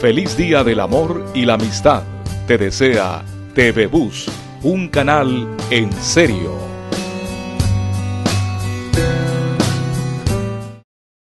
Feliz Día del Amor y la Amistad. Te desea TV Bus, un canal en serio.